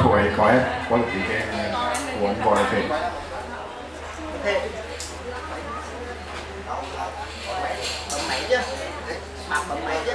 Huy Lâm cô có được cái của anh Võ Đại Thể bấm máy chứ. Bạc bấm máy chứ.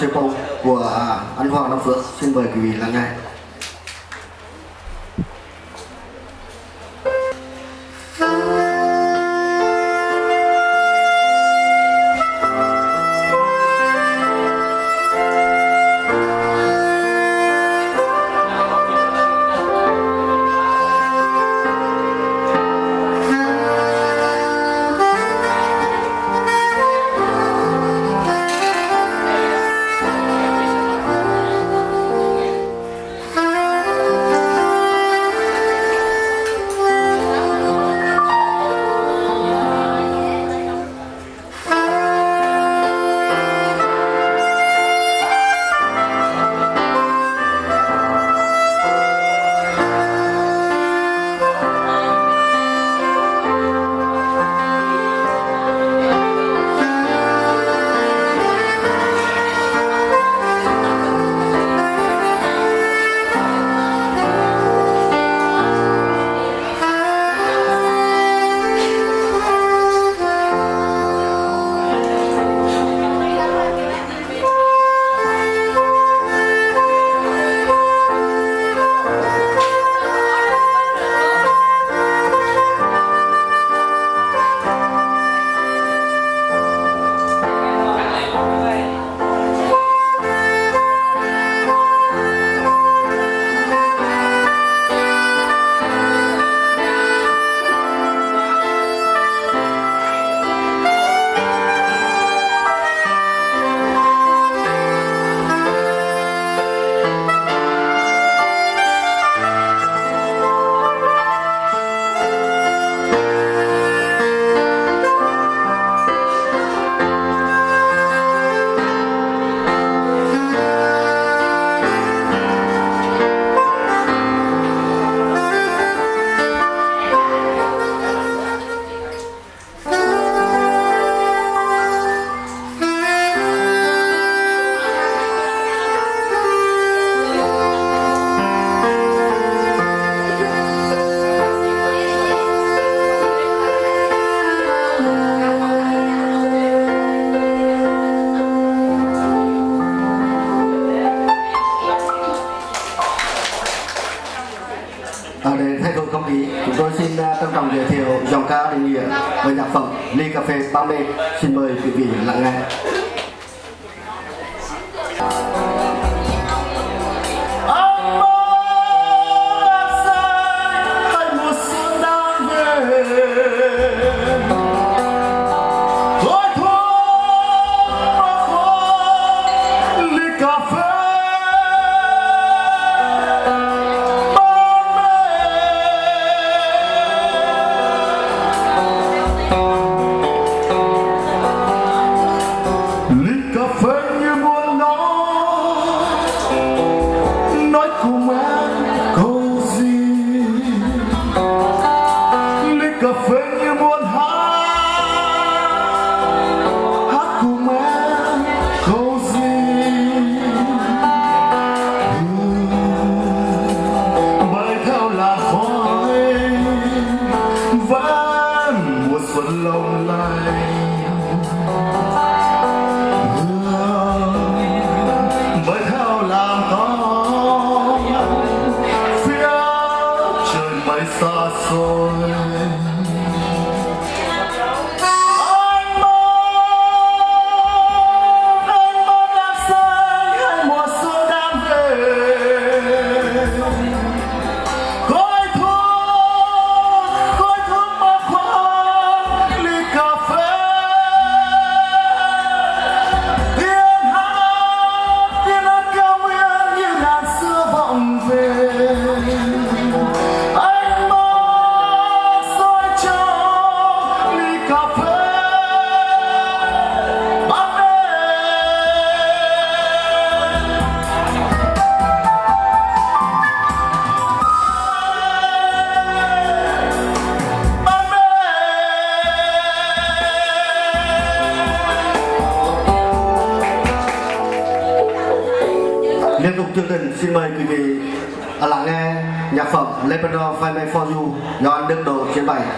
Sê của à, anh Hoàng Nam Phước. Xin mời quý vị lắng nghe.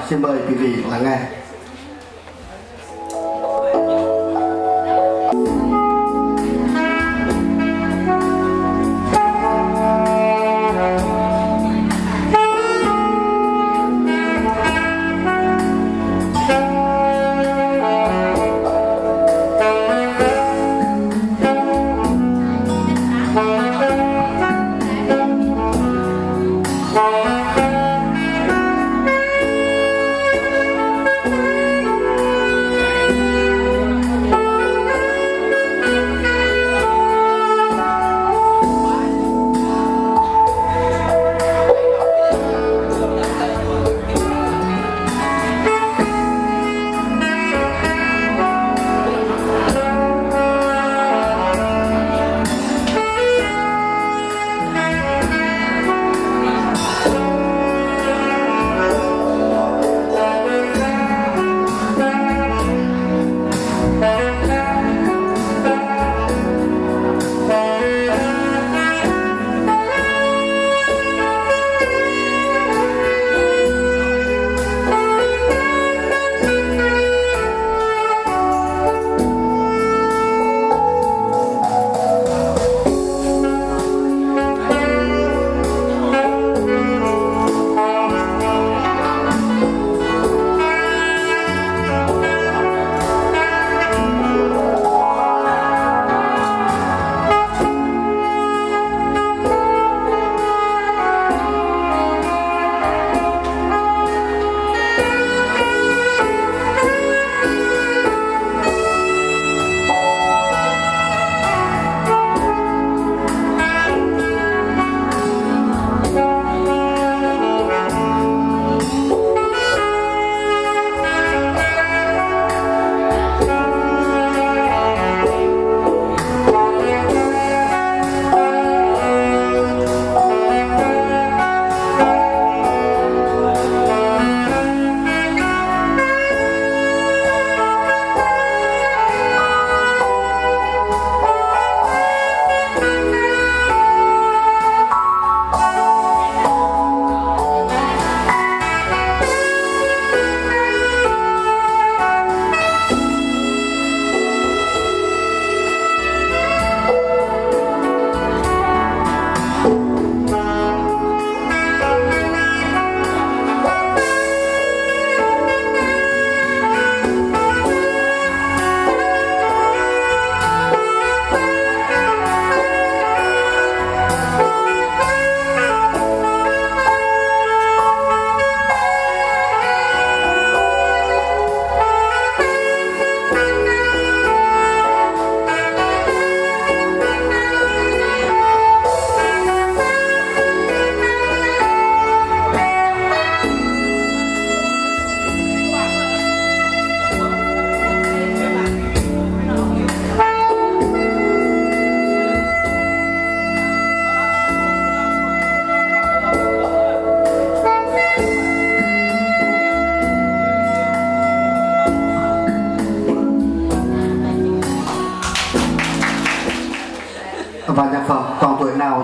xin mời quý vị lắng nghe.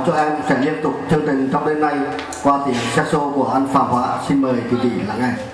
Cho em sẽ liên tục chương trình trong đêm nay qua tiếng saxo của anh Phạm Hóa xin mời quý vị lắng nghe.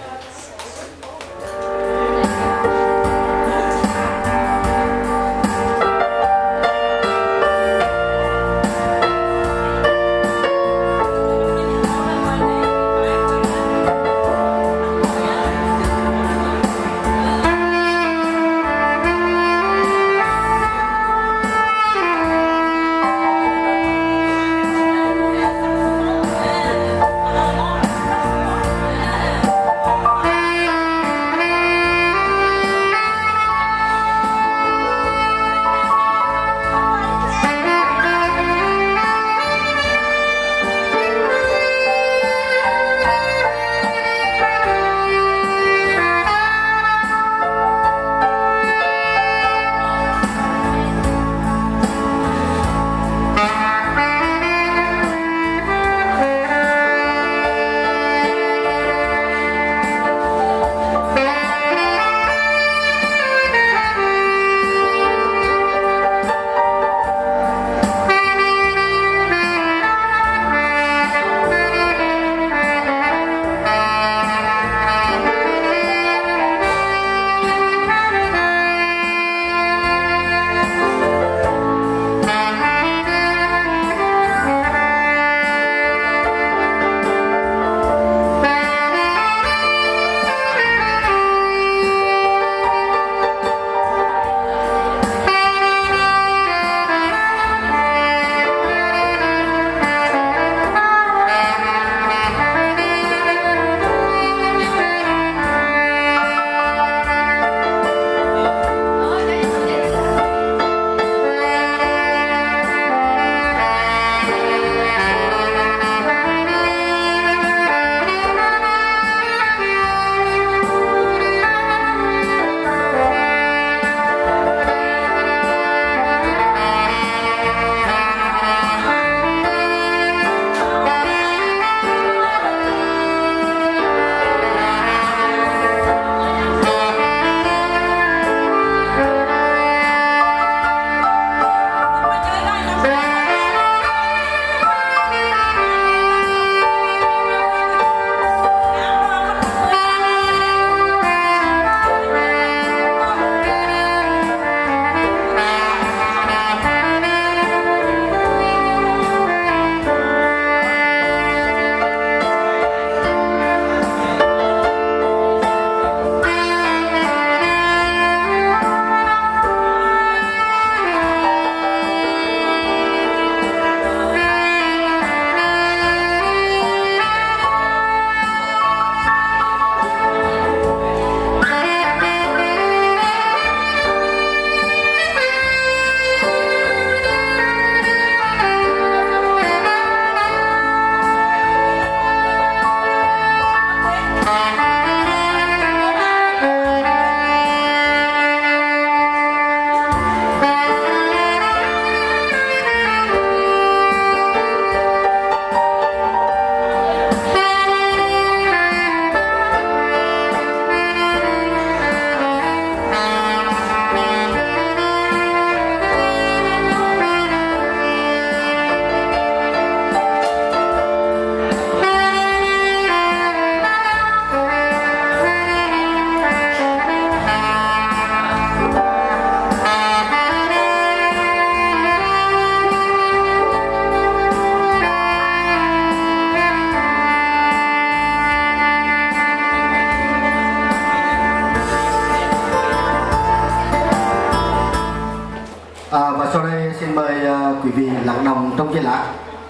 Trong giây lát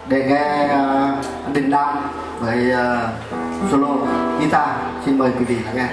để nghe uh, Đình đam với uh, solo guitar. Xin mời quý vị lắng nghe.